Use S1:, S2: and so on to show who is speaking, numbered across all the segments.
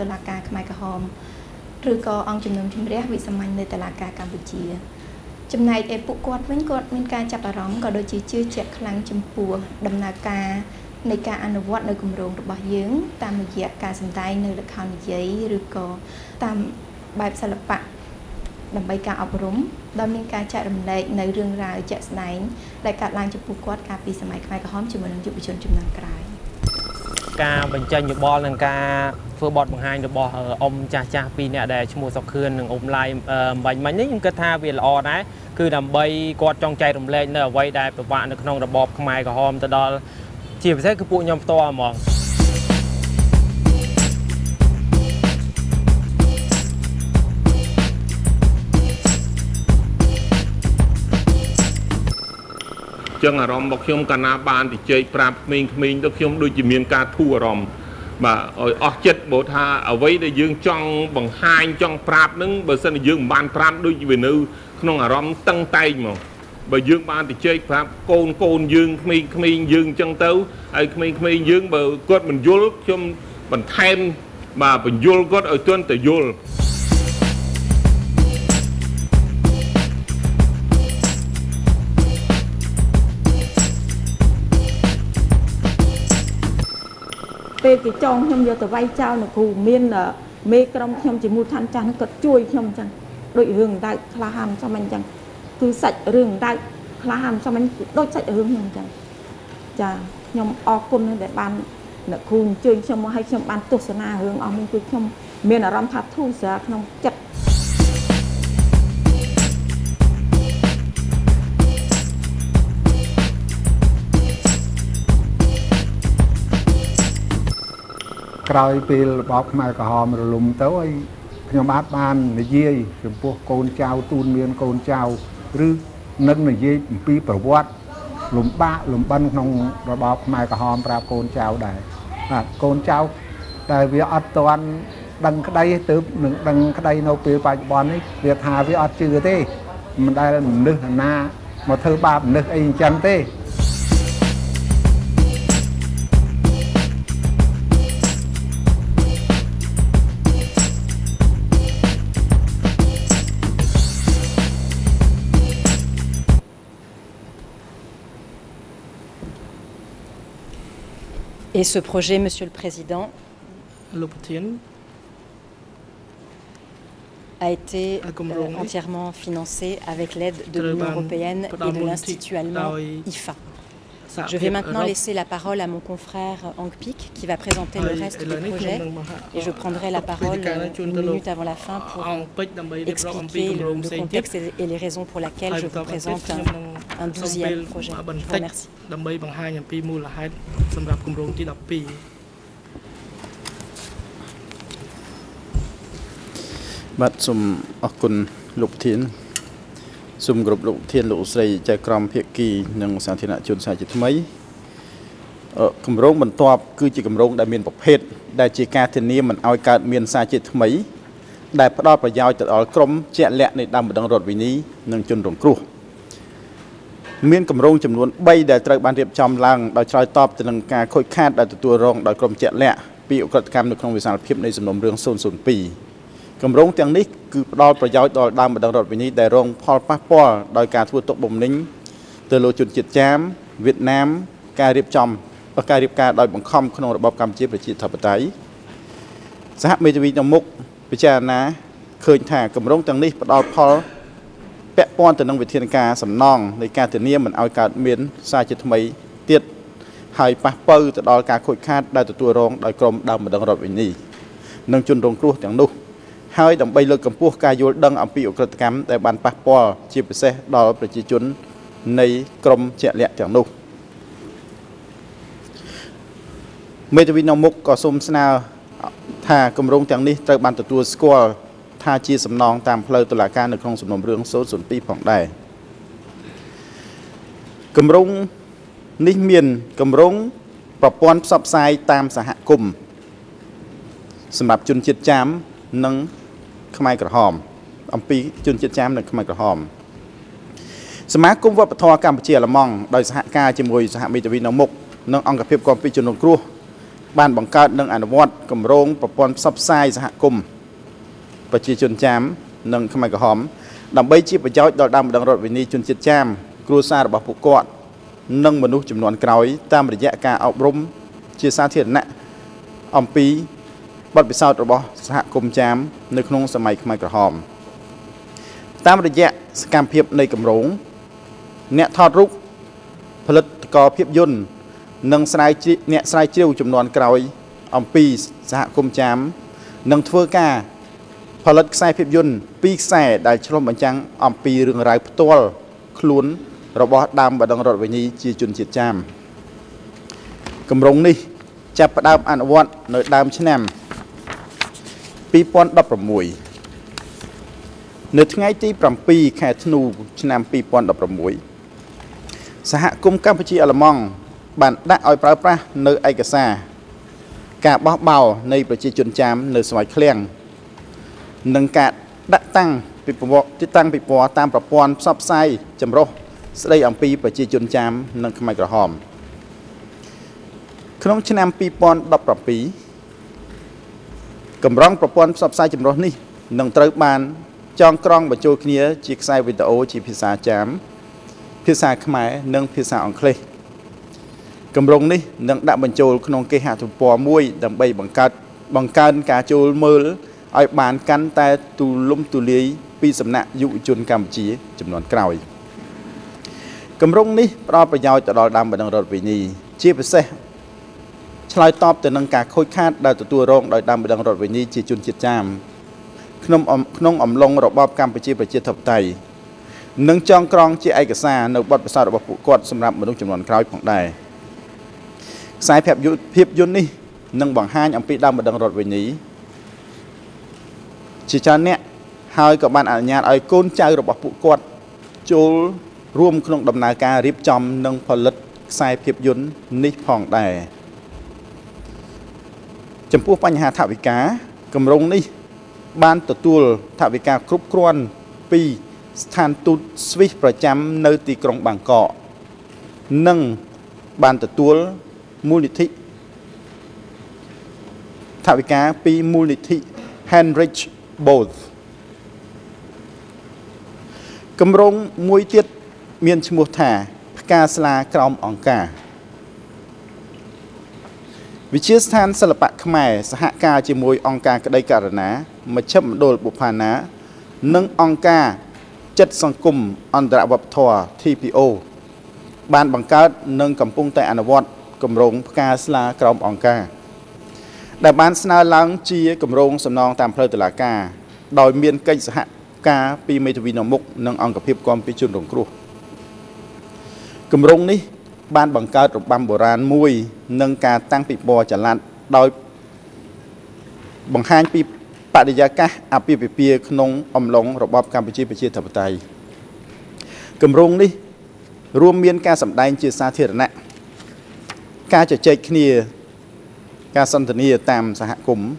S1: តុលាការខ្មែរក្រហមឬក៏អង្គជំនុំជម្រះវិសាមញ្ញនៅតុលាការកម្ពុជា ចំណែកឯពួកគាត់វិញគាត់មានការចាប់អារម្មណ៍ក៏ដូចជាជឿជាក់ខ្លាំងចំពោះដំណើរការនៃការអនុវត្តនៅគម្រោងរបស់យើង តាមរយៈការសម្ដែងនៅល្ខោននិយាយឬក៏តាមបែបសិល្បៈដើម្បីការអប់រំដោយមានការចែករំលែកនៅរឿងរ៉ាវជាក់ស្ដែងដែលកើតឡើងចំពោះគាត់កាលពីសម័យខ្មែរក្រហមជាមួយនឹងយុវជនជំនាន់ក្រោយ
S2: ការបញ្ចេញយោបល់និងការធ្វើបទបង្ហាញរបស់អ៊ំចាស់ចាស់ពីរនាក់ដែលឈ្មោះសុកខឿននិងអ៊ំឡៃបាញ់មិញនេះខ្ញុំគិតថាវាល្អដែរគឺដើម្បីគាត់ចង់ចែករំលែកនៅអ្វីដែលពិបាកនៅក្នុងរបបខ្មែរក្រហមទៅដល់ជាពិសេសគឺពួកខ្ញុំផ្ទាល់ហ្មង
S3: ចឹងអារម្មណ៍របស់ខ្ញុំកាលណាបានទៅជែកប្រាប់ក្មេងៗទៅខ្ញុំដូចជាមានការធូរអារម្មណ៍បាទឲ្យអស់ចិត្តបើថាអ្វីដែលយើងចង់បង្ហាញចង់ប្រាប់នឹងបើសិនជាយើងមិនបានប្រាប់ដូចវានៅក្នុងអារម្មណ៍តឹងតែងមកបើយើងបានទៅជែកប្រាប់កូនកូនយើងក្មេងក្មេងយើងអញ្ចឹងទៅហើយក្មេងក្មេងយើងបើគាត់មិនយល់ខ្ញុំបន្ថែមបាទបញ្យល់គាត់ឲ្យទន់ទៅយល់
S4: ពេលគេចងខ្ញុំយកទៅវាយចោលនៅគ្រូមានមេក្រុមខ្ញុំជាមូលដ្ឋានចាស់ហ្នឹងគាត់ជួយខ្ញុំអញ្ចឹងដូចរឿងដៅក្លាហានសមអញ្ចឹងគឺសាច់រឿងដៅក្លាហានសមអញ្ចឹងដូចសាច់រឿងខ្ញុំអញ្ចឹងចាខ្ញុំអរគុណដែលបានអ្នកគ្រូអញ្ជើញខ្ញុំមកឲ្យខ្ញុំបានទស្សនារឿងអស់នេះគឺខ្ញុំមានអារម្មណ៍ថាធូរស្រាលក្នុងចិត្ត
S5: ក្រោយពេលរបបខ្មែរក្រហមរលំទៅហើយខ្ញុំអាចបាននិយាយចំពោះកូនចៅទូនមានកូនចៅឬនឹងនិយាយអំពីប្រវត្តិលំបាកលំបិនក្នុងរបបខ្មែរក្រហមប្រាប់កូនចៅដែរបាទកូនចៅតែវាអត់ទាន់ដឹងក្តីទៅនឹងដឹងក្តីនៅពេលបច្ចុប្បន្ននេះវាថាវាអត់ជឿទេមិនដែលមនុស្សណាមកធ្វើបាបមនុស្សអីអញ្ចឹងទេ
S6: Et ce projet, Monsieur le Président, a été euh, entièrement financé avec l'aide de l'Union européenne et de l'Institut allemand IFA. Je vais maintenant laisser la parole à mon confrère Hank Pick qui va présenter le reste du projet. Et je prendrai la parole une minute avant la fin pour expliquer le, le contexte et, et les raisons pour lesquelles je vous présente un, un douzième projet. Je vous remercie.
S7: ដើម្បីបង្ហាញអំពីមូលហេតុសម្រាប់គម្រោងទី12
S8: បាទសូមអរគុណលោកប្រធានសូមគោរពលោកធានលោកស្រីចៅក្រមភៀកគីនិងសាធារណជនសាជាថ្មីគម្រោងបន្ទាប់គឺជាគម្រោងដែលមានប្រភេទដែលជាការធានាមិនឲ្យកើតមានសាជាថ្មី ដែលផ្ដល់ប្រយោជន៍ទៅដល់ក្រមជាក់លាក់នៃដើមបណ្ដឹងរដ្ឋវិនីនិងជនរងគ្រោះ មានគម្រោងចំនួន3ដែលត្រូវបានរៀបចំឡើងដោយឆ្លើយតបទៅនឹងការខូចខាតដែលទទួលរងដោយក្រមជាក់លាក់ពីអ ுக ្រិតកម្មនៅក្នុងវិសាលភាពនៃសំណុំរឿង002គម្រោងទាំងនេះគឺផ្ដល់ប្រយោជន៍ដល់ដើមបណ្ដឹងរដ្ឋវិនីដែលរងផលប៉ះពាល់ដោយការធ្វើទុកបុកម្នេញទៅលើជនជាតិចាមវៀតណាមការរៀបចំការរៀបការដោយបង្ខំក្នុងរបបកម្ពុជាប្រជាធិបតេយ្យសហមេធាវីនៅមុខពិចារណាឃើញថាគម្រោងទាំងនេះផ្ដល់ផល ពាក់ព័ន្ធទៅនឹងវិធានការសំណងនៃការធានាមិនឲ្យកើតមានសារជាថ្មីទៀតហើយប៉ះបើទៅដល់ការខូចខាតដែលទទួលរងដោយក្រមដើមបណ្ដឹងរដ្ឋវិនីនិងជនរងគ្រោះទាំងនោះហើយដើម្បីលើកកម្ពស់ការយល់ដឹងអំពីអ ுக ្រិតកម្មដែលបានប៉ះពាល់ជាពិសេសដល់ប្រជាជននៃក្រមជាក់លាក់ទាំងនោះមេធាវីនៅមុខក៏សូមស្នើថាគម្រោងទាំងនេះត្រូវបានទទួលស្គាល់ ថាជាសំណងតាមផ្លូវតុលាការនៅក្នុងសំណុំរឿង002ផងដែរគម្រោងនេះមានគម្រោងប្រព័ន្ធផ្សព្វផ្សាយតាមសហគមន៍សម្រាប់ជនជាតិចាមនិងខ្មែរក្រហម អំពីជនជាតិចាមនិងខ្មែរក្រហមសមាគមវប្បធម៌កម្ពុជាអាល្លឺម៉ង់ដោយសហការជាមួយសហមេធាវីនៅមុខនិងអង្គភាពគាំពារជនរងគ្រោះបានបង្កើតនិងអនុវត្តគម្រោងប្រព័ន្ធផ្សព្វផ្សាយសហគមន៍ ប្រជាជនចាមនិងខ្មែរក្រហមដើម្បីជាប្រយោជន៍ដល់ដើមម្ដងរដ្ឋវិនីជនជាតិចាមគ្រួសាររបស់ពួកគាត់និងមនុស្សចំនួនក្រោយតាមរយៈការអប់រំជាសាធារណៈអំពីបទពិសោធន៍របស់សហគមន៍ចាមនៅក្នុងសម័យខ្មែរក្រហម តាមរយៈសកម្មភាពនៃគម្រោងអ្នកថតរូបផលិតករភាពយន្តនិងស្រាវជ្រាវអ្នកស្រាវជ្រាវចំនួនក្រោយអំពីសហគមន៍ចាមនឹងធ្វើការ ផលិតខ្សែភាពយន្តពីរខ្សែដែលឆ្លុះបញ្ចាំងអំពីរឿងរ៉ាវផ្ទាល់ខ្លួនរបស់ដើមបដងរដ្ឋវិនីជាជនជាតិចាមគម្រោងនេះចាប់ផ្ដើមអនុវត្តនៅដើមឆ្នាំ2016នៅថ្ងៃទី7ខែធ្នូឆ្នាំ2016សហគមន៍កម្ពុជាអាល្លឺម៉ង់បានដាក់ឲ្យប្រើប្រាស់នៅឯកសារការបោះបោនៃប្រជាជនចាមនៅស្វាយឃ្លាំង និងការដាក់តាំងពីប្រវត្តិទីតាំងពិព័រណ៍តាមប្រព័ន្ធផ្សព្វផ្សាយចម្រុះស្ដីអំពីប្រជាជនចាមនិងខ្មែរក្រហមក្នុងឆ្នាំ2017កម្រងប្រព័ន្ធផ្សព្វផ្សាយចម្រុះនេះនឹងត្រូវបានចងក្រងបញ្ចូលគ្នាជាខ្សែវីដេអូជាភាសាចាម ភាសាខ្មែរនិងភាសាអង់គ្លេសគម្រោងនេះនឹងដាក់បញ្ចូលក្នុងគេហទំព័រមួយដើម្បីបង្កើតបង្កើនការចូលមើល ឲ្យបានកាន់តែទូលំទូលាយពីសំណាក់យុវជនកម្ពុជាចំនួនក្រោយគម្រោងនេះផ្ដល់ប្រយោជន៍ទៅដល់ដើមបណ្ដឹងរដ្ឋវិនីជាពិសេសឆ្លើយតបទៅនឹងការខូចខាតដែលទទួលរងដោយដើមបណ្ដឹងរដ្ឋវិនីជាជនជាតិចាមក្នុងក្នុងអំឡុងរបបកម្ពុជាប្រជាធិបតេយ្យនិងចងក្រងជាឯកសារនៅបទពិសោធន៍របស់ពួកគាត់សម្រាប់មនុស្សចំនួនក្រោយផងដែរខ្សែភាពយន្តភាពយន្តនេះនឹងបង្ហាញអំពីដើមបណ្ដឹងរដ្ឋវិនី ជាច្រើនអ្នកហើយក៏បានអនុញ្ញាតឲ្យកូនចៅរបស់ពួកគាត់ចូលរួមក្នុងដំណើរការរៀបចំនិងផលិតខ្សែភាពយន្តនេះផងដែរចំពោះបញ្ហាថវិកាគម្រោងនេះ បានទទួលថវិកាគ្រប់គ្រាន់ពីស្ថានទូតស្វីសប្រចាំនៅទីក្រុងបាងកកនិងបានទទួលមូលនិធិថវិកាពីមូលនិធិ Heinrich Booth គម្រោងមួយទៀតមានឈ្មោះថាផ្កាស្លាក្រោមអង្ការវិជាស្ថានសិល្បៈខ្មែរសហការជាមួយអង្គការក្តីករណាមជ្ឈមណ្ឌលបុប្ផាណា និងអង្គការចិត្តសង្គមអន្តរវប្បធម៌ TPO បានបង្កើតនិងកំពុងតែអនុវត្តគម្រោងផ្កាស្លាក្រោមអង្គការ ដែលបានស្នើឡើងជាគម្រោងសំណងតាមផ្លូវតុលាការដោយមានកិច្ចសហការពីមេធាវីនៅមុខនិងអង្គភាពគាំពីជនរងគ្រោះគម្រោងនេះ បានបង្កើតរបាំបុរាណមួយនិងការតាំងពិព័រណ៍ចល័តដោយបង្ហាញពីបរិយាកាសអាពាហ៍ពិពាហ៍ក្នុងអំឡុងរបបកម្ពុជាប្រជាធិបតេយ្យគម្រោងនេះ រួមមានការសម្ដែងជាសាធារណៈការជជែកគ្នា ការសន្ទនាតាមសហគមន៍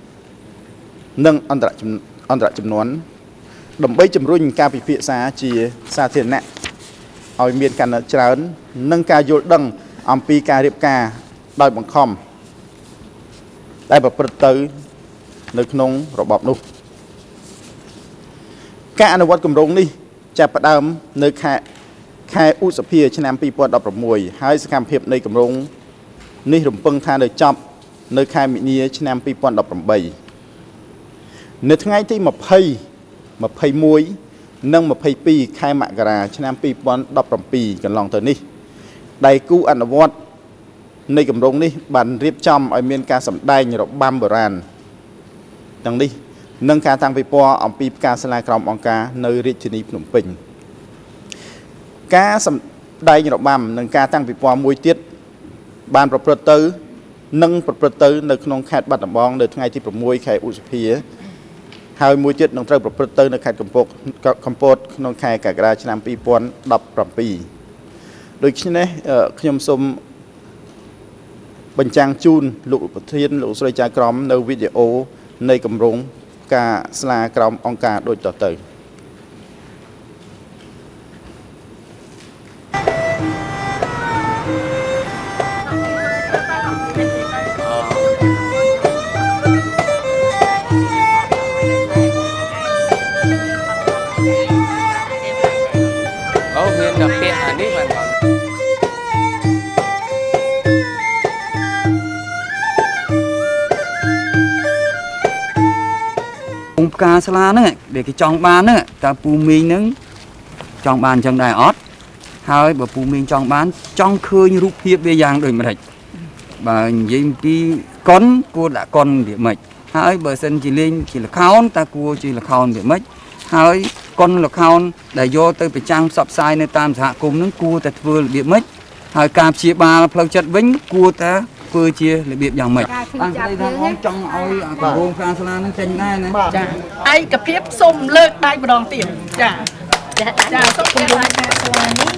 S8: និងអន្តរអន្តរចំនួនដើម្បីជំរុញការពិភាក្សាជាសាធារណៈឲ្យមានការច្រើន និងការយល់ដឹង អំពីការរៀបការដោយបង្ខំដែលប្រព្រឹត្តទៅនៅក្នុងរបបនោះការអនុវត្តគម្រោងនេះចាប់ផ្ដើមនៅខែខែឧសភាឆ្នាំ2016ហើយសកម្មភាពនៃគម្រោងនេះរំពឹងថានឹងចប់ នៅខែមិនិនាឆ្នាំ2018នៅថ្ងៃទី20 21និង22ខែមករាឆ្នាំ2017កន្លងទៅនេះដៃគូអនុវត្តនៃគម្រោងនេះបានរៀបចំឲ្យមានការសម្ដែងរបាំបុរាណទាំងនេះនិងការតាំងពិព័រណ៍អំពីផ្កាស្លាក្រមអង្គការនៅរាជធានីភ្នំពេញការសម្ដែងរបាំនិងការតាំងពិព័រណ៍មួយទៀតបានប្រព្រឹត្តទៅ និងប្រព្រឹត្តទៅនៅក្នុងខេត្តបាត់ដំបងនៅថ្ងៃទី6ខែឧសភាហើយមួយទៀតនឹងត្រូវប្រព្រឹត្តទៅនៅខេត្តកំពតកំពតក្នុងខែកក្កដាឆ្នាំ2017ដូច្នេះខ្ញុំសូមបញ្ចាំងជូនលោកប្រធានលោកស្រីចាក្រមនៅវីដេអូនៃគម្រោងការស្លាក្រមអង្គការដូចតទៅ
S9: ផ្កាស្លាហ្នឹងដែលគេចង់បានហ្នឹងតើពូមីងហ្នឹងចង់បានអញ្ចឹងដែរអត់ហើយបើពូមីងចង់បាន ចង់ឃើញរូបភាពវាយ៉ាងដូចម្ដេចបើនិយាយអំពីកុនគួរដាក់កុនវាម៉េចហើយបើសិនជាលេងជាលខោនតើគួរជាលខោនវាម៉េចហើយកុនលខោនដែលយកទៅប្រចាំងផ្សព្វផ្សាយនៅតាមសហគមន៍ហ្នឹងគួរតែធ្វើរបៀបម៉េចហើយការព្យាបាលផ្លូវចិត្តវិញគួរតែ ធ្វើជារបៀបយ៉ាងម៉េចបានស្ដីថាហងចង់ឲ្យអាគម្រោងការស្លាហ្នឹងចេញដែរណា
S10: ចាឯកភាពសូមលើកដៃម្ដងទៀតចា
S1: ចាចាសូមគម្រោងការស្លានេះ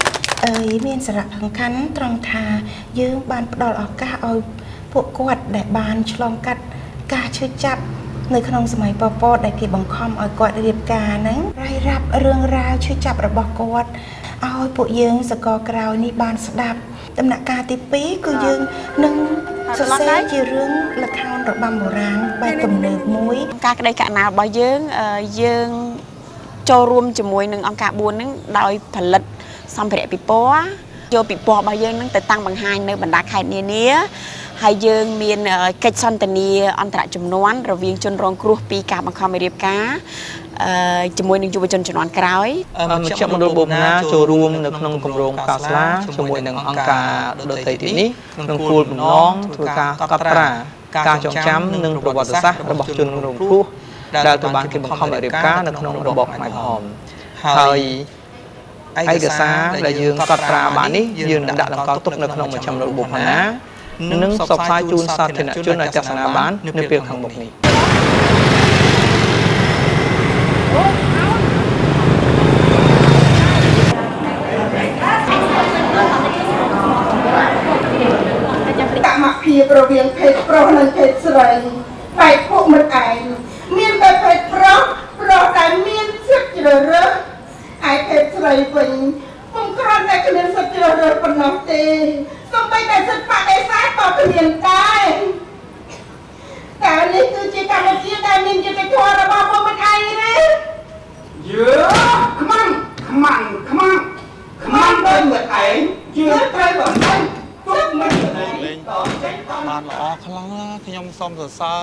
S1: អើយមានសារៈសំខាន់ត្រង់ថាយើងបានផ្ដល់ឱកាសឲ្យពួកគាត់ដែលបានឆ្លងកាត់ការឈឺចាប់នៅក្នុងសម័យប៉ុលពតដែលគេបង្ខំឲ្យគាត់រៀបការហ្នឹងរាយរាប់រឿងរ៉ាវឈឺចាប់របស់គាត់ឲ្យពួកយើងសកលក្រោយនេះបានស្ដាប់ ដំណាក់កាលទី2គឺយើងនឹងសរសេរជារឿងល្ខោនរបាំបុរាណបែបទំនើបមួយ
S11: ការក្តីកណារបស់យើងយើងចូលរួមជាមួយនឹងអង្គការ4ហ្នឹងដោយផលិតសម្ភារៈពិព័រណ៍យកពិព័រណ៍របស់យើងហ្នឹងទៅតាំងបង្ហាញនៅបណ្ដាខេត្តនានា ហើយយើងមានកិច្ចសន្ទនាអន្តរជំនាន់រវាងជនរងគ្រោះពីការបង្ខំឲ្យរៀបការជាមួយនឹងយុវជនជំនាន់ក្រោយ
S12: មជ្ឈមណ្ឌលបូមណាចូលរួមនៅក្នុងគម្រោងកាស្លាជាមួយនឹងអង្គការដទៃទៀតនេះក្នុងគោលបំណងធ្វើការកត់ត្រាការចងចាំនិងប្រវត្តិសាស្ត្ររបស់ជនរងគ្រោះដែលត្រូវបានគេបង្ខំឲ្យរៀបការនៅក្នុងរបបខ្មែរក្រហមហើយឯកសារដែលយើងកត់ត្រាបាននេះយើងនឹងដាក់តម្កល់ទុកនៅក្នុងមជ្ឈមណ្ឌលបូមណា និងផ្សព្វផ្សាយជូនសាធារណជនឲ្យទស្សនាបាននៅពេលខាងមុខនេះ
S13: កម្មភាពរវាងភេទប្រុសនិងភេទស្រីបែកពួកមិត្តឯងមានតែភេទប្រុសប្រុសដែលមានសិទ្ធិជ្រើសរើសឯភេទស្រីវិញពុំគ្រាន់តែគ្មានសិទ្ធិជ្រើសរើសប៉ុណ្ណោះទេសូម្បីតែសិទ្ធិបដិសេ ធក៏គ្មានដែរតែនេះគឺជាកម្ពុជាដែលមានយុត្តិធម៌របស់ពួកមិត្តឯងទេយឺខ្មាំងខ្មាំងខ្មាំងខ្មាំងដោយមិត្តឯងជឿត្រូវបំពេញទុកមិត្តឯងតចេញត
S14: បានល្អខ្លាំងណាស់ខ្ញុំសូមសរសើរ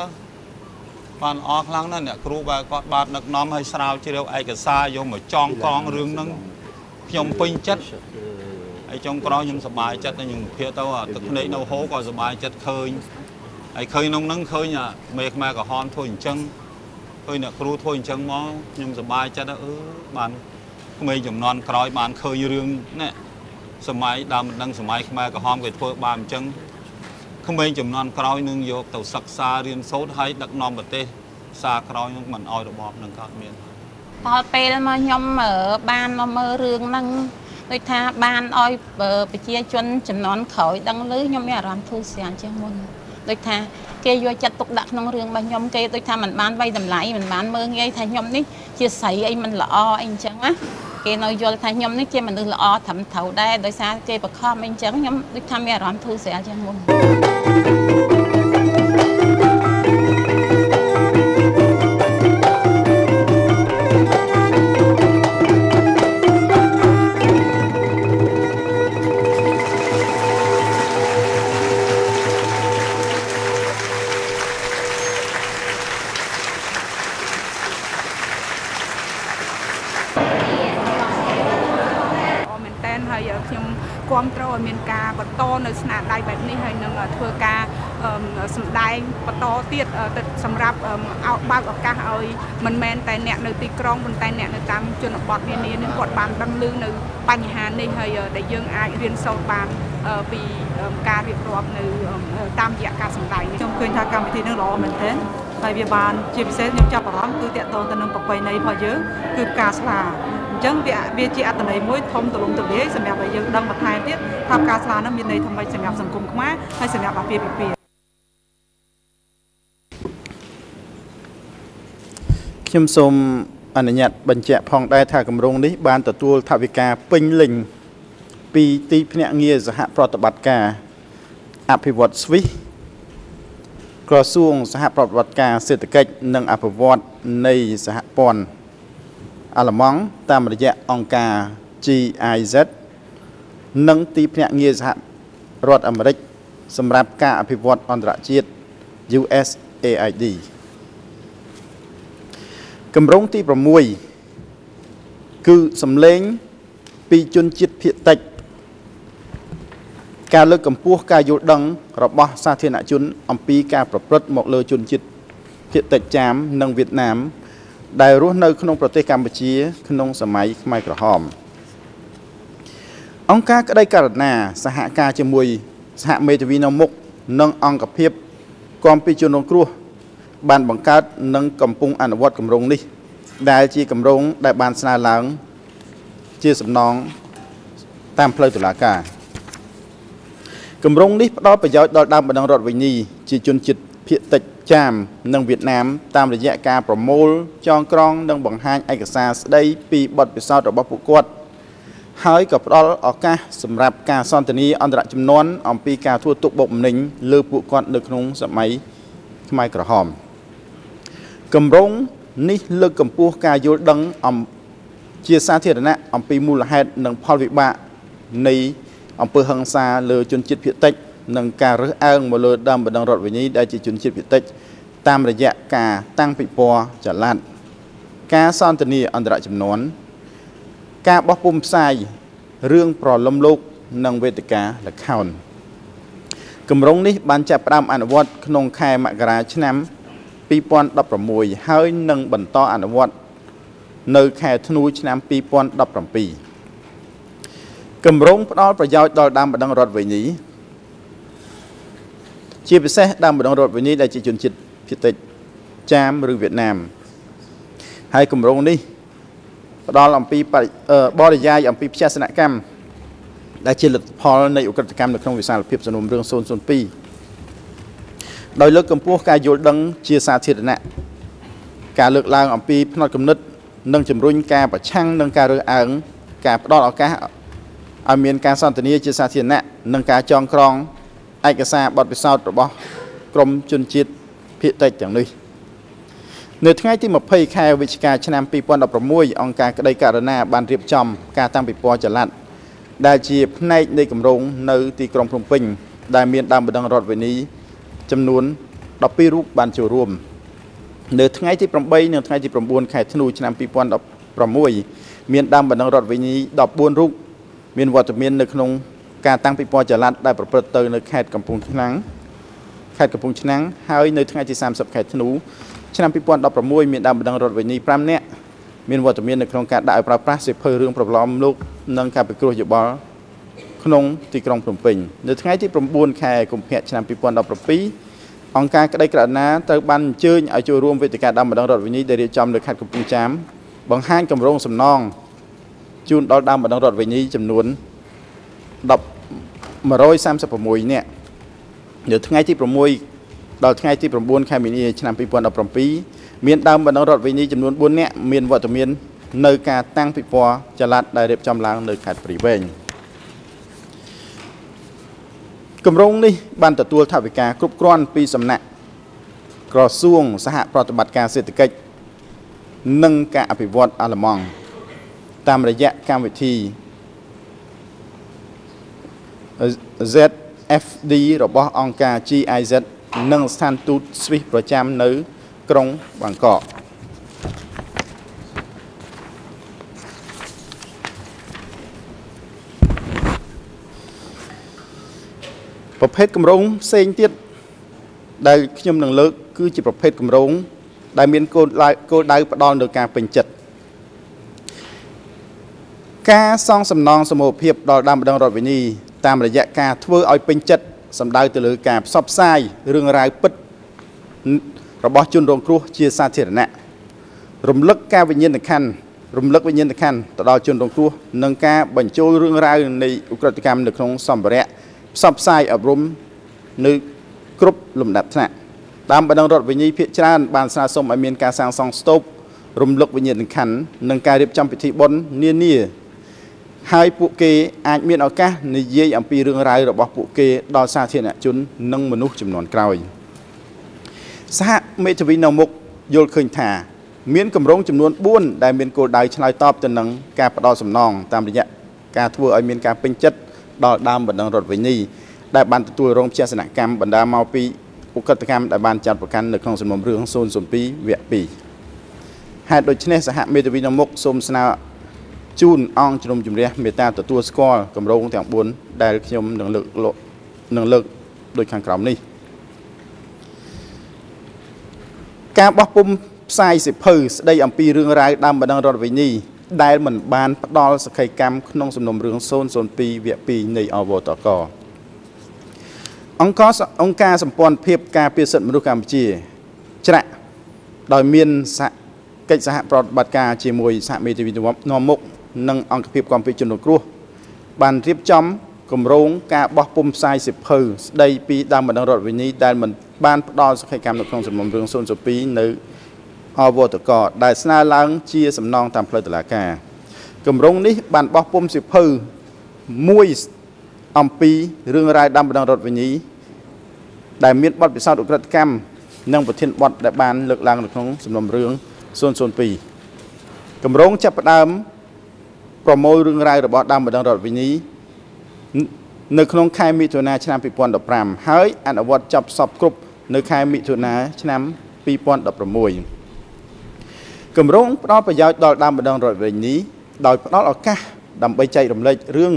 S14: បានល្អខ្លាំងណាស់អ្នកគ្រូបែរគាត់បានដឹកនាំឲ្យស្រាវជ្រាវឯកសារយកមកចងក្រងរឿងហ្នឹងខ្ញុំពេញចិត្ត ហើយចុងក្រោយខ្ញុំសប្បាយចិត្តខ្ញុំវិភាគទៅទឹកភ្នែកនៅហូរក៏សប្បាយចិត្តឃើញហើយឃើញក្នុងហ្នឹងឃើញមេខ្មែរក្រហមធ្វើអញ្ចឹងឃើញអ្នកគ្រូធ្វើអញ្ចឹងមកខ្ញុំសប្បាយចិត្តអឺបានក្មេងចំនួនក្រោយបានឃើញរឿងនេះសម័យដើមមិនដឹងសម័យខ្មែរក្រហមគេធ្វើបានអញ្ចឹងក្មេងចំនួនក្រោយនឹងយកទៅសិក្សារៀនសូត្រហើយដឹកនាំប្រទេសសារក្រោយនឹងមិនអោយរបបនឹងកើតមាន
S15: ដល់ពេលមកខ្ញុំបានមកមើលរឿងហ្នឹង ដូចថាបានឲ្យប្រជាជនចំនួនក្រោយដឹងឮខ្ញុំមានអារម្មណ៍ធូរស្រាលជាងមុនដូចថាគេយកចិត្តទុកដាក់ក្នុងរឿងរបស់ខ្ញុំគេដូចថាมันបានវៃតម្លៃมันបានមើងងាយថាខ្ញុំនេះជាស្រីអីมันល្អអីអញ្ចឹងណាគេនៅយល់ថាខ្ញុំនេះជាមនុស្សល្អត្រឹមត្រូវដែរដោយសារគេបខំអីអញ្ចឹងខ្ញុំដូចថាមានអារម្មណ៍ធូរស្រាលជាងមុន
S16: បទនានានេះគាត់បានដឹងឮនៅបញ្ហានេះហើយដែលយើងអាចរៀនសូត្របានពីការរៀបរាប់នៅតាមរយៈការសម្ដែងនេះ
S17: ខ្ញុំឃើញថាកម្មវិធីនេះល្អមែនទែនហើយវាបានជាពិសេសខ្ញុំចាប់អារម្មណ៍គឺតកតងទៅនឹងប្រពៃណីរបស់យើងគឺផ្កាស្លាអញ្ចឹងវាវាជាអត្ថន័យមួយធំទូលំទូលាយសម្រាប់ឲ្យយើងដឹងបន្ថែមទៀតថាផ្កាស្លានោះមានន័យថាម៉េចសម្រាប់សង្គមខ្មែរហើយសម្រាប់អាពាហ៍ពិពាហ៍
S8: ខ្ញុំសូម អនុញ្ញាតបញ្ជាក់ផងដែរថាគម្រោងនេះបានទទួលថវិកាពេញលេញពីទីភ្នាក់ងារសហប្រតិបត្តិការអភិវឌ្ឍស្វីសក្រសួងសហប្រតិបត្តិការសេដ្ឋកិច្ចនិងអភិវឌ្ឍនៃសហព័ន្ធអាល្លឺម៉ង់តាមរយៈអង្គការ GIZ និងទីភ្នាក់ងារសហរដ្ឋអាមេរិកសម្រាប់ការអភិវឌ្ឍអន្តរជាតិ USAID កម្រងទី6គឺសម្លេងពីជនជាតិភាគតិចការលើកកម្ពស់ការយល់ដឹងរបស់សាធារណជន អំពីការប្រព្រឹត្តមកលើជនជាតិភាគតិចចាមនិងវៀតណាម ដែលរស់នៅក្នុងប្រទេសកម្ពុជា ក្នុងសម័យខ្មែរក្រហមអង្គការក្តីករណា សហការជាមួយសហមេធាវីនៅមុខនិងអង្គភាពគាំពីជនរងគ្រោះ បានបង្កើតនិងកំពុងអនុវត្តគម្រោងនេះ ដែលជាគម្រោងដែលបានស្នើឡើង ជាសំណងតាមផ្លូវតុលាការគម្រោងនេះផ្ដល់ប្រយោជន៍ដល់ដើមបណ្ដឹងរដ្ឋវិនីជាជនជាតិភាគតិចចាមនិងវៀតណាម តាមរយៈការប្រមូលចងក្រង និងបង្ហាញឯកសារស្ដីពីបទពិសោធន៍របស់ពួកគាត់ហើយក៏ផ្ដល់ឱកាសសម្រាប់ការសន្ទនាអន្តរជំនាន់អំពីការធ្វើទុកបុកម្នេញលើពួកគាត់នៅក្នុងសម័យខ្មែរក្រហម គម្រោងនេះលើកកម្ពស់ការយល់ដឹងអំជាសាធារណៈអំពីមូលហេតុនិងផលវិបាកនៃអំពើហិង្សាលើជនជាតិភាគតិចនិងការរើសអើងមកលើដើមបណ្ដឹងរដ្ឋវិនីដែលជាជនជាតិភាគតិចតាមរយៈការតាំងពិព័រណ៍ចល័តការសន្ទនាអន្តរជំនាន់ការបោះពុម្ពផ្សាយរឿងប្រលឹមលោកនិងវេទិកាល្ខោនគម្រោងនេះបានចាប់ផ្ដើមអនុវត្តក្នុងខែមករាឆ្នាំ 2016ហើយនឹងបន្តអនុវត្តនៅខែធ្នូឆ្នាំ2017គម្រោងផ្ដល់ប្រយោជន៍ដល់ដើមបណ្ដឹងរដ្ឋវេនីជាពិសេសដើមបណ្ដឹងរដ្ឋវេនីដែលជាជនជាតិភាគតិចចាមឬវៀតណាមហើយគម្រោងនេះផ្ដល់អំពីបរិយាយអំពីផ្ទះសនកម្មដែលជាលទ្ធផលនៃអ ுக ្រិតកម្មនៅក្នុងវិសាលភាពសំណុំរឿង002 ដោយលើកកម្ពស់ការយល់ដឹងជាសាធារណៈការលើកឡើងអំពីផ្នត់គំនិត និងជំរុញការប្រឆាំងនឹងការរើសអើងការផ្ដល់ឱកាសឲ្យមានការសន្ទនាជាសាធារណៈនិងការចងក្រងឯកសារបទពិសោធន៍របស់ក្រមជនជាតិភាគតិចទាំងនេះនៅថ្ងៃទី20ខែវិច្ឆិកាឆ្នាំ2016អង្គការក្តីករណាបានរៀបចំការតាំងពិព័រណ៍ចល័តដែលជាផ្នែកនៃគម្រោងនៅទីក្រុងភ្នំពេញដែលមានដើមបណ្ដឹងរដ្ឋវេនី ចំនួន12រូបបានចូលរួមនៅថ្ងៃទី8និងថ្ងៃទី9ខែធ្នូឆ្នាំ2016មានដើមបណ្ដឹងរដ្ឋវិញ្ញា14រូបមានវត្តមាននៅក្នុងការតាំងពិព័រណ៍ចល័តដែលប្រព្រឹត្តទៅនៅខេត្តកំពង់ឆ្នាំងខេត្តកំពង់ឆ្នាំងហើយនៅថ្ងៃទី30ខែធ្នូឆ្នាំ2016មានដើមបណ្ដឹងរដ្ឋវិញ្ញា5នាក់មានវត្តមាននៅក្នុងការដាក់ឲ្យប្រើប្រាស់សិភៅរឿងប្រឡំលោកនិងការពិគ្រោះយោបល់ ក្នុងទីក្រុងភ្នំពេញនៅថ្ងៃទី9ខែកុម្ភៈឆ្នាំ2017អង្គការក្តីក្រណាត្រូវបានអញ្ជើញឲ្យចូលរួមវេទិកាដើមម្ដងរដ្ឋវិនីដែលរៀបចំនៅខេត្តកំពង់ចាមបង្ហាញគម្រោងសំណងជូនដល់ដើមម្ដងរដ្ឋវិនីចំនួន10 136នាក់នៅថ្ងៃទី6ដល់ថ្ងៃទី9ខែមីនាឆ្នាំ2017មានដើមបណ្ដឹងរដ្ឋវិនីចំនួន4នាក់មានវត្តមាននៅការតាំងពិព័រណ៍ចល័តដែលរៀបចំឡើងនៅខេត្តព្រៃវែង។ គម្រោងនេះបានទទួលថវិកាគ្រប់គ្រាន់ពីសំណាក់ក្រសួងសហប្រតិបត្តិការសេដ្ឋកិច្ចនិងការអភិវឌ្ឍអាល្លឺម៉ង់តាមរយៈកម្មវិធី ZFD របស់អង្គការ GIZ និងស្ថានទូតស្វីសប្រចាំនៅ ក្រុងបាងកក ប្រភេទគម្រោងផ្សេងទៀតដែលខ្ញុំនឹងលើក គឺជាប្រភេទគម្រោងដែលមានគោលគោលដៅផ្ដល់នូវការពេញចិត្តការសងសំណងសមូហភាពដល់ដើមម្ដងរដ្ឋវិនីតាមរយៈការធ្វើឲ្យពេញចិត្តសំដៅទៅលើការផ្សព្វផ្សាយរឿងរ៉ាវពិតរបស់ជនរងគ្រោះជាសាធារណៈរំលឹកការវិញ្ញាណក្ខន្ធរំលឹកវិញ្ញាណក្ខន្ធទៅដល់ជនរងគ្រោះនិងការបញ្ចូលរឿងរ៉ាវនៃឧក្រិដ្ឋកម្មនៅក្នុងសម្ភារៈ ផ្សព្វផ្សាយអប់រំនៅគ្រប់លំដាប់ថ្នាក់តាមបណ្ដឹងរដ្ឋវិញ្ញាភិកច្រើនបានស្នើសុំឲ្យមានការសាងសង់ស្ទូបរំលឹកវិញ្ញាណក្ខន្ធនិងការរៀបចំពិធីបុណ្យនានាហើយពួកគេអាចមានឱកាសនិយាយអំពីរឿងរ៉ាវរបស់ពួកគេដល់សាធារណជននិងមនុស្សចំនួនក្រោយសហមេធាវីនៅមុខយល់ឃើញថាមានកម្រងចំនួន4ដែលមានគោលដៅឆ្លើយតបទៅនឹងការផ្ដល់សំណងតាមរយៈការធ្វើឲ្យមានការពេញចិត្ត ដល់ដើមបណ្ដឹងរដ្ឋវិនីដែលបានទទួលរងជាសនកម្មបណ្ដាលមកពីឧក្រិដ្ឋកម្មដែលបានចាត់ប្រកាន់នៅក្នុងសំណុំរឿង002វគ្គ2ហេតុដូច្នេះសហមេធាវីនៅមុខសូមស្នើជូនអង្គជំនុំជម្រះមេត្តាទទួលស្គាល់គម្រោងទាំង4ដែលខ្ញុំនឹងលើកនឹងលើកដូចខាងក្រោមនេះការបោះពុំផ្សាយសិភៅស្ដីអំពីរឿងរ៉ាវដើមបណ្ដឹងរដ្ឋវិនី ដែលមិនបានផ្ដល់សក្ខីកម្មក្នុងសំណុំរឿង002វគ្គ2នៃអវតកអង្គការអង្គការសម្ព័ន្ធភាពការពារសិទ្ធិមនុស្សកម្ពុជា ច្រាក់ដោយមានសហកិច្ចសហប្រតិបត្តិការជាមួយសហមេធាវីនាំមុខនិងអង្គភាពគាំពារជនរងគ្រោះបានរៀបចំគម្រោងការបោះពុំផ្សាយសិភៅស្ដីពីដើមបណ្ដឹងរដ្ឋវិនីដែលមិនបានផ្ដល់សក្ខីកម្មនៅក្នុងសំណុំរឿង002នៅ អវតកដែលស្នើឡើងជាសំណងតាមផ្លូវតុលាការគម្រោងនេះបានបោះពុំសិភៅមួយអំពីរឿងរ៉ាវដាំបណ្ដឹងរដ្ឋវិនីដែលមានបទពិសោធន៍ឧក្រិដ្ឋកម្មនិងប្រធានបទដែលបានលើកឡើងនៅក្នុងសំណុំរឿង002គម្រោងចាប់ផ្ដើមប្រមូលរឿងរ៉ាវរបស់ដើមបណ្ដឹងរដ្ឋវិនីនៅក្នុងខែមិថុនាឆ្នាំ2015ហើយអនុវត្តចប់សពគ្រប់នៅខែមិថុនាឆ្នាំ2016 គម្រោងផ្ដល់ប្រយោជន៍ដល់ដើមម្ដងរដ្ឋវិញនេះដោយផ្ដល់ឱកាសដើម្បីចែករំលែករឿង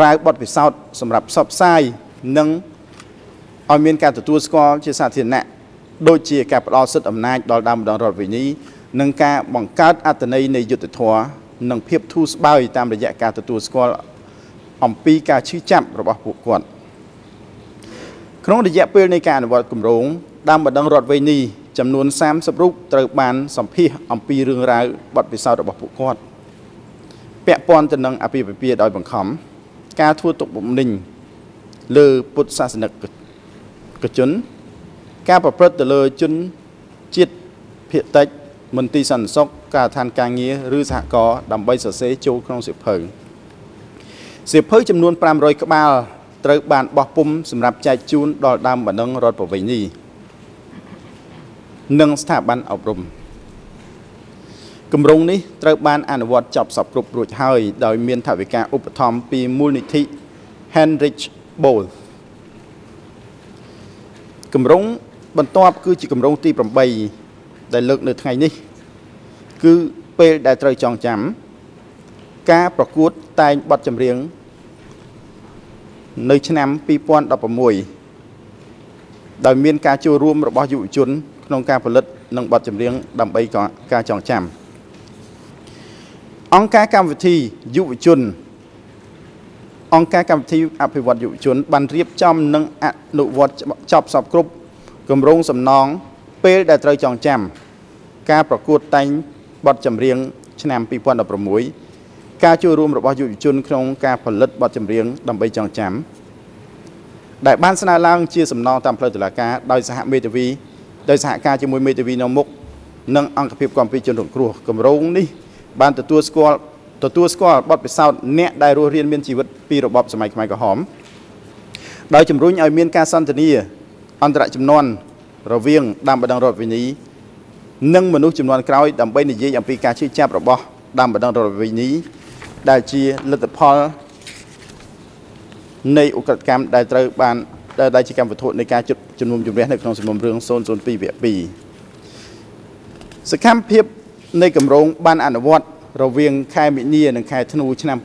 S8: រ៉ាវបទពិសោធន៍សម្រាប់ផ្សព្វផ្សាយនិងឲ្យមានការទទួលស្គាល់ជាសាធារណៈដូចជាការផ្ដល់សិទ្ធិអំណាចដល់ដើមម្ដងរដ្ឋវិនីនិងការបង្កើតអត្តន័យនៃយុទ្ធធរនិងភាពធូរស្បើយតាមរយៈការទទួលស្គាល់អំពីការឈឺចាប់របស់ពួកគាត់ក្នុងរយៈពេលនៃការអនុវត្តគម្រោងដើមម្ដងរដ្ឋវេនី ចំនួន30រូបត្រូវបានសម្ភាសអំពីរឿងរ៉ាវបទពិសោធន៍របស់ពួកគាត់ពាក់ព័ន្ធទៅនឹងអភិភិពាដោយបង្ខំការធ្វើទុកបុកម្នេញលើពុទ្ធសាសនិកជន ការប្រព្រឹត្តទៅលើជនជាតិភាគតិចមន្ទីរសន្តិសុខការដ្ឋានការងារឬសហករណ៍ដើម្បីសរសេរចូលក្នុងសិភៅសិភៅចំនួន500ក្បាលត្រូវបានបោះពុំសម្រាប់ចែកជូនដល់ដើមបណ្ដឹងរដ្ឋប្រវេណីនិ ងស្ថាប័នអប់រំគម្រោងនេះត្រូវបានអនុវត្តចប់សពគ្រប់រួចហើយ ដោយមានថវិកាឧបត្ថម្ភពីមូលនិធិ Heinrich Böll គម្រោងបន្ទាប់គឺជាគម្រោងទី8ដែលលើកនៅថ្ងៃនេះ គឺពេលដែលត្រូវចងចាំ ការប្រកួតតែងបទចម្រៀងនៅឆ្នាំ2016ដោយមានការចូលរួមរបស់យុវជន ក្នុងការផលិតនិងបទចម្រៀងដើម្បីការចងចាំអង្គការកម្មវិធីយុវជនអង្គការកម្មវិធីអភិវឌ្ឍយុវជនបានរៀបចំនិងអនុវត្តចប់សពគ្រប់គម្រោងសំណងពេលដែលត្រូវចងចាំ ការប្រកួតតែងបទចម្រៀងឆ្នាំ2016ការចូលរួមរបស់យុវជនក្នុងការផលិតបទចម្រៀងដើម្បីចងចាំដែលបានស្នើឡើងជាសំណងតាមផ្លូវតុលាការដោយសហមេធាវី ដោយសហការជាមួយមេធាវីនៅមុខនិងអង្គភាពគាំពារជនរងគ្រោះគម្រោងនេះបានទទួលស្គាល់ទទួលស្គាល់បទពិសោធន៍អ្នកដែលរស់រានមានជីវិតពីរបបសម័យខ្មែរក្រហមដោយជំរុញឲ្យមានការសន្ទនាអន្តរជំនាន់រវាងដើមបដងរដ្ឋវិនីនិងមនុស្សចំនួនក្រោយដើម្បីនិយាយអំពីការជឿចាប់របស់ដើមបដងរដ្ឋវិនីដែលជាលទ្ធផលនៃឧក្រិដ្ឋកម្មដែលត្រូវបាន ដែលជាកម្មវត្ថុនៃការជុតជំនុំជម្រះនៅក្នុងសំណុំរឿង002វគ្គ2សកម្មភាពនៃគម្រោងបានអនុវត្តរវាងខែមិនិនានិងខែធ្នូឆ្នាំ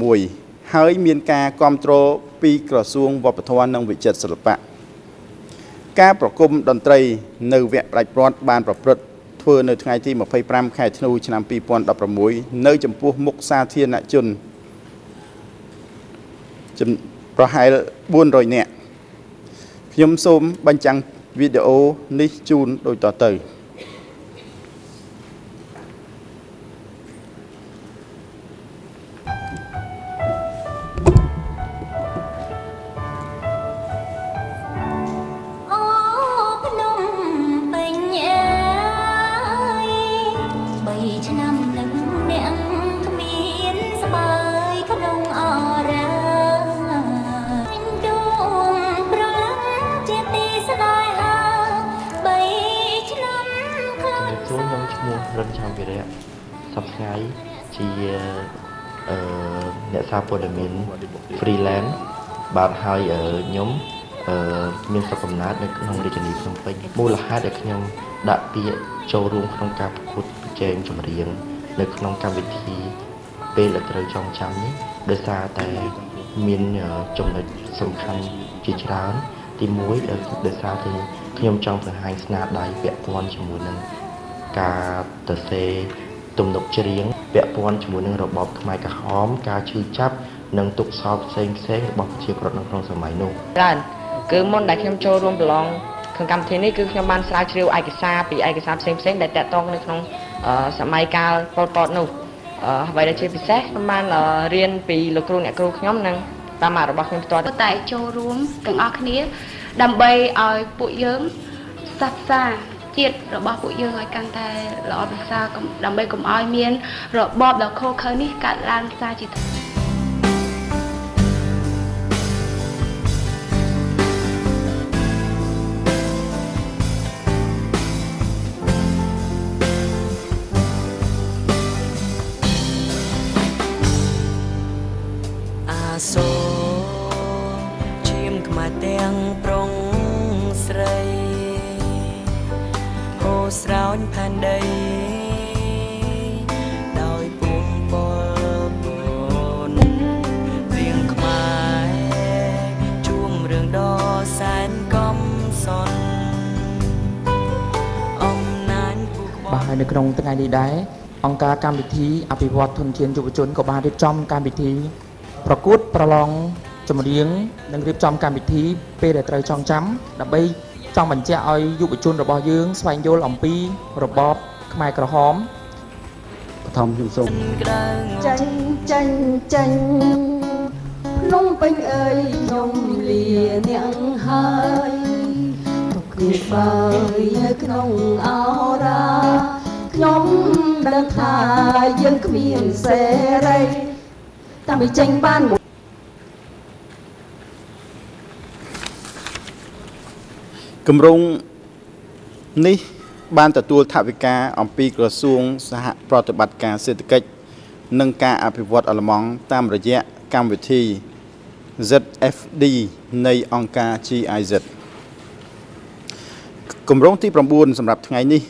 S8: 2016ហើយមានការគ្រប់គ្រងពីក្រសួងវប្បធម៌និងវិចិត្រសិល្បៈការប្រគំតន្ត្រីនៅវគ្គប្រាច់ព្រាត់បានប្រព្រឹត្តធ្វើនៅថ្ងៃទី25ខែធ្នូឆ្នាំ2016នៅចំពោះមុខសាធារណជនប្រហែល400នាក់ ខ្ញុំសូមបញ្ចាំងវីដេអូនេះជូនដូចតទៅ
S18: ថ្ងៃជាអឺអ្នកសារព័ត៌មាន freelance បាទហើយខ្ញុំអឺមានស្រុកកំណើតនៅក្នុងរាជធានីភ្នំពេញមូលហេតុដែលខ្ញុំដាក់ពាក្យចូលរួមក្នុងការប្រកួតប្រជែងចម្រៀងនៅក្នុងកម្មវិធីពេលដែលត្រូវចងចាំនេះដោយសារតែមានចំណុចសំខាន់ជាច្រើន ទី1ដោយសារតែខ្ញុំចង់បង្ហាញស្នាដៃពាក់ព័ន្ធជាមួយនឹងការទៅសេ ទំនុកច្រៀងពាក់ព័ន្ធជាមួយនឹងរបបខ្មែរក្រហមការឈឺចាប់និងទុកសោកផ្សេងផ្សេងរបស់ប្រជាពលរដ្ឋនៅក្នុងសម័យនោះ
S19: ច្រើនគឺមុនដែលខ្ញុំចូលរួមប្រឡងក្នុងកម្មវិធីនេះគឺខ្ញុំបានស្រាវជ្រាវឯកសារពីឯកសារផ្សេងផ្សេងដែលតាក់ទងនៅក្នុងសម័យកាលប៉ុលពតនោះអ្វីដែលជាពិសេសខ្ញុំបានរៀនពីលោកគ្រូអ្នកគ្រូខ្ញុំនិងតាមរបស់ខ្ញុំផ្ទាល់
S20: តែចូលរួមទាំងអស់គ្នា ដើម្បីឲ្យពួកយើងសាសសា ជាតិរបស់ពួកយើងឲ្យកាន់តែល្អប្រសើរដើម្បីកុំឲ្យមានរបបដ៏ខុសខើនេះកើតឡើងសារជា ធំ
S21: នៅក្នុងថ្ងៃនេះដែរអង្គការកម្មវិធីអភិវឌ្ឍធនធានយុវជនក៏បានរៀបចំកម្មវិធីប្រកួតប្រឡងចម្រៀងនិងរៀបចំកម្មវិធីពេលដែលត្រូវចងចាំដើម្បីចង់បញ្ជាក់ឲ្យយុវជនរបស់យើង ស្វែងយល់អំពីរបបខ្មែរក្រហម
S22: បឋមខ្ញុំសូម
S23: ចាញ់ចាញ់ចាញ់ភ្នំពេញអើយខ្ញុំលាអ្នកហើយទុកគ្នា បើនៅក្នុងអរាខ្ញុំដឹងថាយើងគ្មានសេរីតាំងពីចេញបាន
S8: គម្រោងនេះបានទទួលថវិកាអំពីក្រសួងសហប្រតិបត្តិការសេដ្ឋកិច្ចនិងការអភិវឌ្ឍអលម៉ង់តាមរយៈកម្មវិធី ZFD នៃអង្គការ GIZ គម្រោងទី9សម្រាប់ថ្ងៃនេះ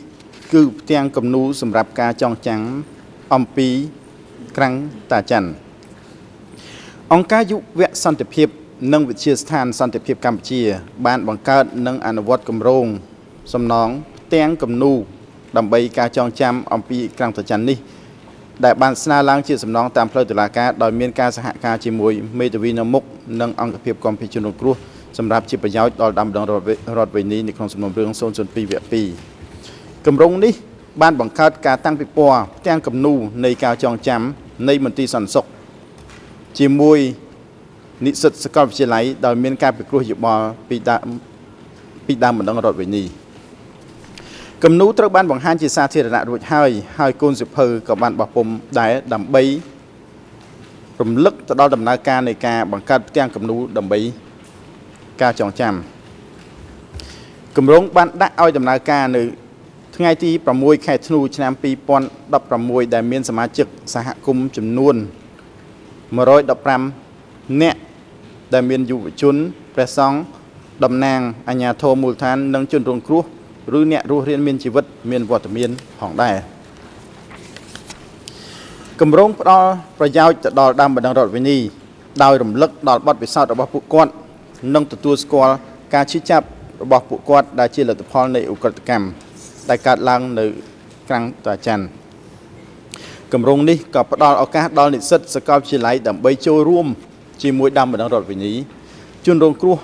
S8: គឺផ្ទាំងគំនូសម្រាប់ការចងចាំអំពីក្រាំងតាច័ន្ទអង្គការយុវសន្តិភាព និងវិទ្យាស្ថានសន្តិភាពកម្ពុជា បានបង្កើតនិងអនុវត្តគម្រោងសំណងផ្ទាំងគំនូដើម្បីការចងចាំអំពីក្រាំងតាច័ន្ទនេះដែលបានស្នើឡើងជាសំណងតាមផ្លូវតុលាការដោយមានការសហការជាមួយមេធាវីនៅមុខនិងអង្គភាពគាំពារជនរងគ្រោះ សម្រាប់ជាប្រយោជន៍ដល់ដំណងរដ្ឋវេនីនៅក្នុងសំណុំរឿង002វគ្គ2គម្រោងនេះបានបង្កើតការតាំងពិព័រណ៍ទាំងគំនូនៃការចងចាំនៃមន្ទីរសន្តិសុខជាមួយនិស្សិតសាកលវិទ្យាល័យដោយមានការពិគ្រោះយោបល់ពីដើមពីដើមបណ្ដឹងរដ្ឋវិនីគំនូត្រូវបានបង្ហាញជាសាធារណៈរួចហើយហើយកូនសិភៅក៏បានបោះពុំដែរដើម្បីរំលឹកទៅដល់ដំណើរការនៃការបង្កើតផ្ទាំងគំនូដើម្បី ការចងចាំគម្រោងបានដាក់ឲ្យដំណើរការនៅ ថ្ងៃទី6ខែធ្នូឆ្នាំ2016ដែលមានសមាជិកសហគមន៍ចំនួន115នាក់ដែលមានយុវជនព្រះសង្ឃតំណាងអាជ្ញាធរមូលដ្ឋាននិងជនរងគ្រោះឬអ្នករស់រានមានជីវិតមានវត្តមានផងដែរគម្រោងផ្ដល់ប្រយោជន៍ទៅដល់ដើមបណ្ដឹងរដ្ឋវិនីដោយរំលឹកដល់បទពិសោធន៍របស់ពួកគាត់ និងទទួលស្គាល់ការឈឺចាប់របស់ពួកគាត់ដែលជាលទ្ធផលនៃឧក្រិដ្ឋកម្មដែលកើតឡើងនៅក្រាំងតាច័ន្ទគម្រោងនេះក៏ផ្ដល់ឱកាសដល់និស្សិតសាកលវិទ្យាល័យដើម្បីចូលរួមជាមួយដើមបណ្ដឹងរដ្ឋវិនីជនរងគ្រោះ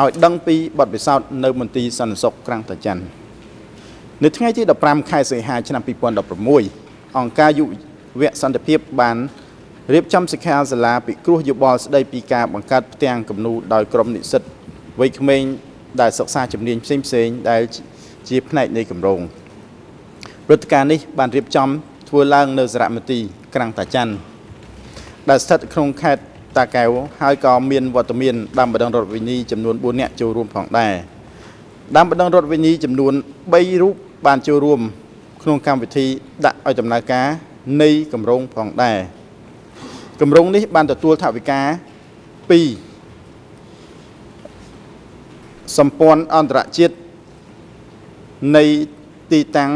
S8: ឲ្យដឹងពីបទពិសោធន៍នៅមន្ទីរសន្តិសុខក្រាំងតាច័ន្ទនៅថ្ងៃទី15ខែសីហាឆ្នាំ2016អង្គការយុវសន្តិភាពបាន រៀបចំសិក្ខាសាលាពិគ្រោះយោបល់ស្ដីពីការបង្កើតផ្ទាំងគំនូដោយក្រុមនិស្សិតវ័យក្មេងដែលសិក្សាជំនាញផ្សេងៗដែលជាផ្នែកនៃគម្រោងព្រឹត្តិការណ៍នេះបានរៀបចំធ្វើឡើងនៅសារមន្ទីរក្រាំងតាច័ន្ទដែលស្ថិតក្នុងខេត្តតាកែវហើយក៏មានវត្តមានដាំបដងរដ្ឋវិនីចំនួន4នាក់ចូលរួមផងដែរដាំបដងរដ្ឋវិនីចំនួន3រូបបានចូលរួម ក្នុងកម្មវិធីដាក់ឲ្យដំណើរការនៃគម្រោងផងដែរ គម្រោងនេះបានទទួលថវិកា2សម្ព័ន្ធអន្តរជាតិនៃទីតាំង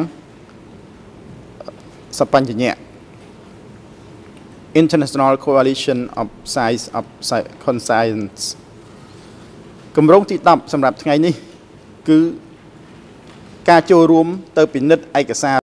S8: សបញ្ញៈ International Coalition of Science of Conscience គម្រោងទី10សម្រាប់ថ្ងៃនេះ គឺការចូលរួមទៅពិនិត្យឯកសារ